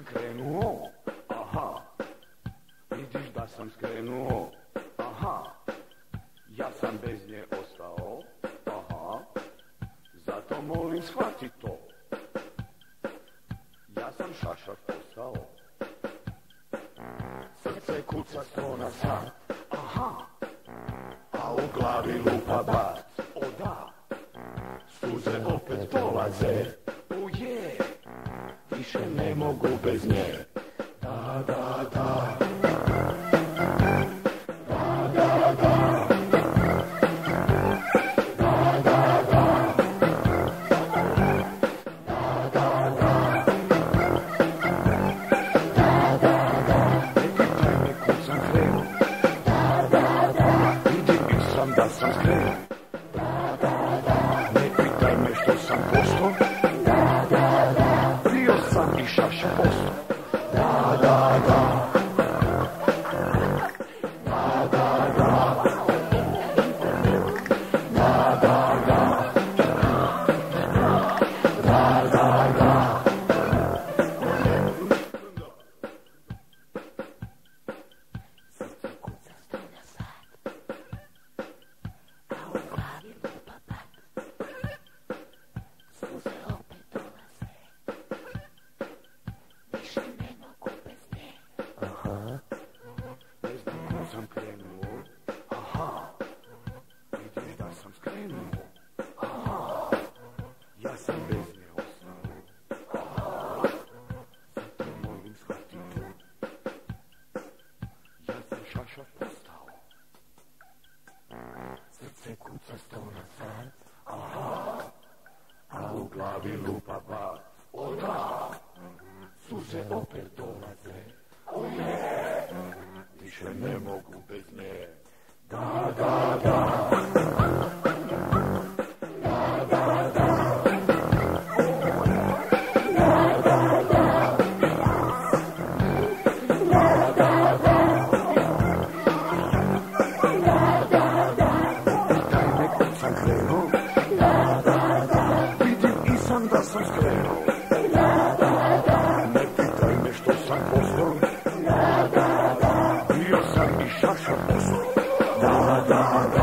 sam krenuo, aha, vidiš da sam skrenuo, aha, ja sam bez nje ostao, aha, zato molim shvati to, ja sam šašav postao, srce kuca sto na sat, aha, a u glavi lupa bac, o da, suze opet dolaze, ciszy nie mogą bez niej. Da, da, da. Transcribe. Da, da. Da, srce kuca sto na sat, aha, a u glavi lupa bat, o da, suze opet dolaze, o je, više ne mogu французское. Напитай между сапостом. Бьется и шаша пуст. Да, да, да.